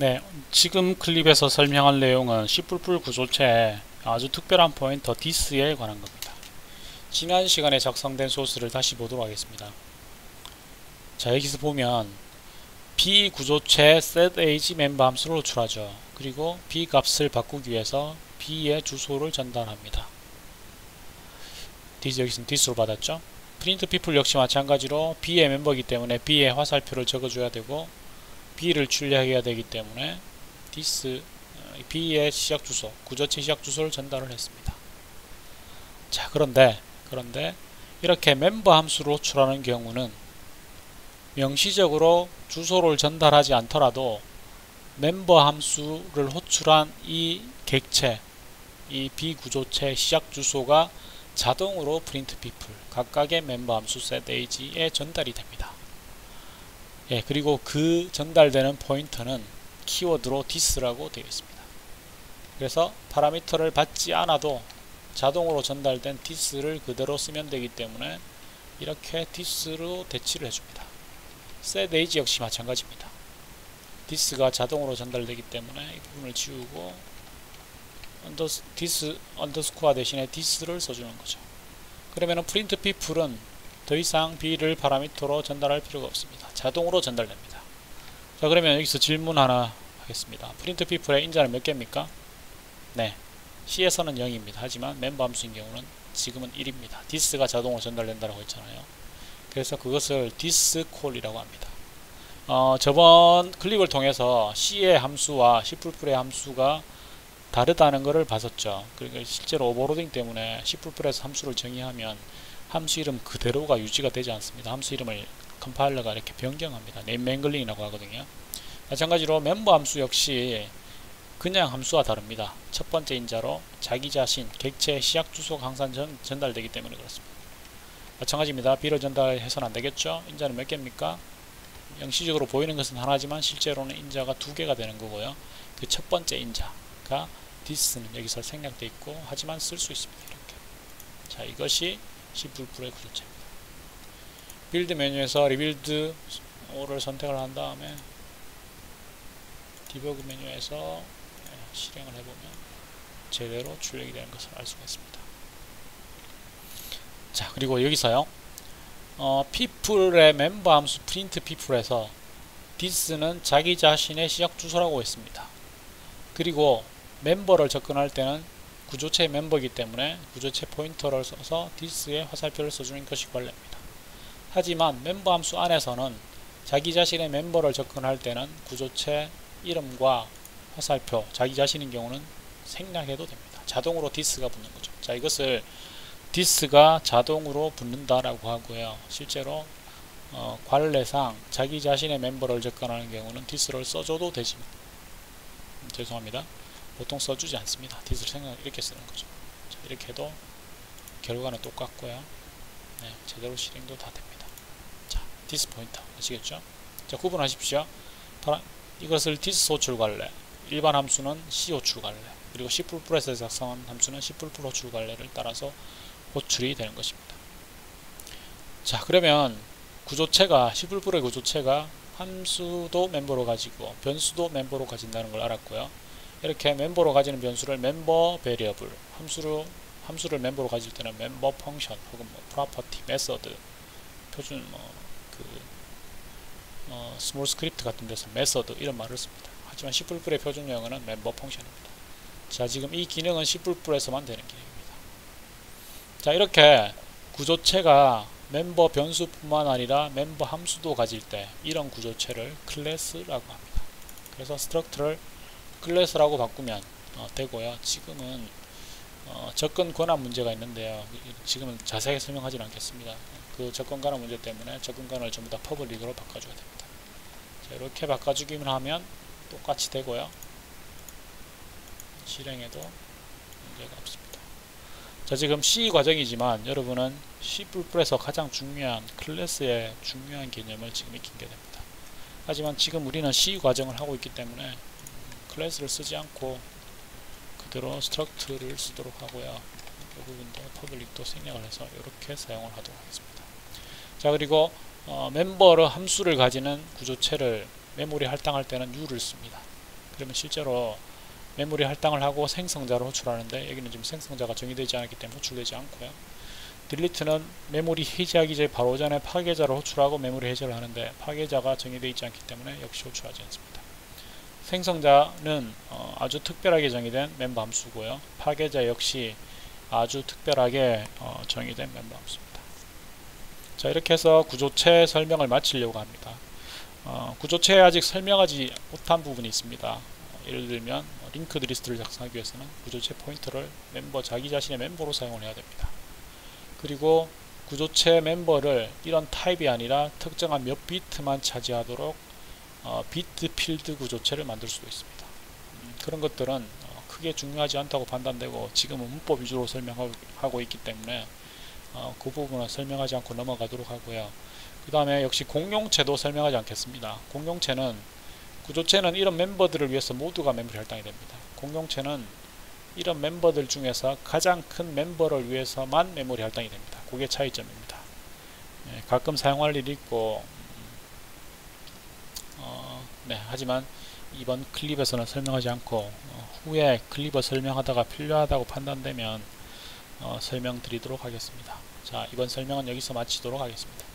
네, 지금 클립에서 설명할 내용은 C++ 구조체의 아주 특별한 포인터 this에 관한 겁니다. 지난 시간에 작성된 소스를 다시 보도록 하겠습니다. 자, 여기서 보면 B 구조체 setAge 멤버 함수를 호출하죠. 그리고 B 값을 바꾸기 위해서 B의 주소를 전달합니다. this 여기서는 this로 받았죠. print people 역시 마찬가지로 B의 멤버이기 때문에 B의 화살표를 적어줘야 되고 B를 출력해야 되기 때문에 this B의 시작 주소, 구조체 시작 주소를 전달을 했습니다. 자, 그런데 그런데 이렇게 멤버 함수로 호출하는 경우는 명시적으로 주소를 전달하지 않더라도 멤버 함수를 호출한 이 객체, 이 비구조체 시작 주소가 자동으로 print people 각각의 멤버 함수 setAge에 전달이 됩니다. 예, 그리고 그 전달되는 포인터는 키워드로 this라고 되어 있습니다. 그래서 파라미터를 받지 않아도 자동으로 전달된 this를 그대로 쓰면 되기 때문에 이렇게 this로 대치를 해줍니다. setAge 역시 마찬가지입니다. this가 자동으로 전달되기 때문에 이 부분을 지우고 unders, this underscore 대신에 this를 써주는 거죠. 그러면은 print people은 더 이상 b를 파라미터로 전달할 필요가 없습니다. 자동으로 전달됩니다. 자 그러면 여기서 질문 하나 하겠습니다. print people의 인자는 몇 개입니까? 네. C에서는 0입니다. 하지만 멤버 함수인 경우는 지금은 1입니다. this가 자동으로 전달된다고 했잖아요. 그래서 그것을 thiscall이라고 합니다. 어, 저번 클립을 통해서 C의 함수와 C++의 함수가 다르다는 것을 봤었죠. 그러니까 실제로 overloading 때문에 C++에서 함수를 정의하면 함수 이름 그대로가 유지가 되지 않습니다. 함수 이름을 컴파일러가 이렇게 변경합니다. name mangling이라고 하거든요. 마찬가지로 멤버 함수 역시 그냥 함수와 다릅니다. 첫 번째 인자로 자기 자신, 객체의 시작 주소가 항상 전, 전달되기 때문에 그렇습니다. 마찬가지입니다. B를 전달해서는 안되겠죠? 인자는 몇 개입니까? 명시적으로 보이는 것은 하나지만 실제로는 인자가 두 개가 되는 거고요. 그 첫 번째 인자가 this는 여기서 생략되어 있고 하지만 쓸 수 있습니다. 이렇게. 자, 이것이 C++의 구조체입니다. build 메뉴에서 rebuild all을 선택을 한 다음에 debug 메뉴에서 실행을 해보면 제대로 출력이 되는 것을 알 수가 있습니다. 자 그리고 여기서요 어, people의 멤버 함수 print people에서 this는 자기 자신의 시작 주소라고 했습니다. 그리고 멤버를 접근할 때는 구조체 멤버이기 때문에 구조체 포인터를 써서 this의 화살표를 써주는 것이 관례입니다. 하지만 멤버 함수 안에서는 자기 자신의 멤버를 접근할 때는 구조체 이름과 화살표, 자기 자신인 경우는 생략해도 됩니다. 자동으로 this가 붙는 거죠. 자, 이것을 this가 자동으로 붙는다라고 하고요. 실제로 어, 관례상 자기 자신의 멤버를 접근하는 경우는 this를 써줘도 되지만 음, 죄송합니다. 보통 써주지 않습니다. this를 생각 이렇게 쓰는 거죠. 자, 이렇게 해도 결과는 똑같고요. 네, 제대로 실행도 다 됩니다. 자, this 포인터 아시겠죠? 자, 구분하십시오. 이것을 this 호출 관례, 일반 함수는 C 호출 관례, 그리고 C++에서 작성한 함수는 C++ 호출 관례를 따라서 호출이 되는 것입니다. 자, 그러면 구조체가 C++의 구조체가 함수도 멤버로 가지고 변수도 멤버로 가진다는 걸 알았고요. 이렇게 멤버로 가지는 변수를 member variable, 함수로 함수를 멤버로 가질 때는 member function 혹은 뭐 property, method, 표준 뭐그 어, small script 같은 데서 method 이런 말을 씁니다. 하지만 C++의 표준 용어는 member function입니다. 자, 지금 이 기능은 C++에서만 되는 기능입니다. 자, 이렇게 구조체가 멤버 변수뿐만 아니라 멤버 함수도 가질 때 이런 구조체를 클래스라고 합니다. 그래서 struct를 클래스라고 바꾸면 어, 되고요. 지금은 어, 접근 권한 문제가 있는데요. 지금은 자세하게 설명하지는 않겠습니다. 그 접근 권한 문제 때문에 접근 권한을 전부 다 public으로 바꿔줘야 됩니다. 자, 이렇게 바꿔주기만 하면 똑같이 되고요. 실행해도 문제가 없습니다. 자 지금 C 과정이지만 여러분은 C++에서 가장 중요한 클래스의 중요한 개념을 지금 익히게 됩니다. 하지만 지금 우리는 C 과정을 하고 있기 때문에 클래스를 쓰지 않고 그대로 struct를 쓰도록 하고요. 이 부분도 public도 생략을 해서 이렇게 사용을 하도록 하겠습니다. 자 그리고 어, 멤버로 함수를 가지는 구조체를 메모리 할당할 때는 U를 씁니다. 그러면 실제로 메모리 할당을 하고 생성자를 호출하는데 여기는 지금 생성자가 정의되지 않았기 때문에 호출되지 않고요. 딜리트는 메모리 해제하기 전에 바로 전에 파괴자를 호출하고 메모리 해제를 하는데 파괴자가 정의되어 있지 않기 때문에 역시 호출하지 않습니다. 생성자는 어, 아주 특별하게 정의된 멤버 함수고요. 파괴자 역시 아주 특별하게 어, 정의된 멤버 함수입니다. 자 이렇게 해서 구조체 설명을 마치려고 합니다. 어, 구조체에 아직 설명하지 못한 부분이 있습니다. 어, 예를 들면 linked list를 작성하기 위해서는 구조체 포인터를 멤버 자기 자신의 멤버로 사용을 해야 됩니다. 그리고 구조체 멤버를 이런 타입이 아니라 특정한 몇 비트만 차지하도록 어, bit field 구조체를 만들 수도 있습니다. 음, 그런 것들은 어, 크게 중요하지 않다고 판단되고 지금은 문법 위주로 설명하고 있기 때문에 어, 그 부분은 설명하지 않고 넘어가도록 하고요. 그 다음에 역시 공용체도 설명하지 않겠습니다. 공용체는 구조체는 이런 멤버들을 위해서 모두가 메모리 할당이 됩니다. 공용체는 이런 멤버들 중에서 가장 큰 멤버를 위해서만 메모리 할당이 됩니다. 그게 차이점입니다. 예, 가끔 사용할 일이 있고 어, 네, 하지만 이번 클립에서는 설명하지 않고 어, 후에 클립을 설명하다가 필요하다고 판단되면 어, 설명드리도록 하겠습니다. 자 이번 설명은 여기서 마치도록 하겠습니다.